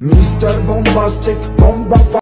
Mr. Bombastic, bomba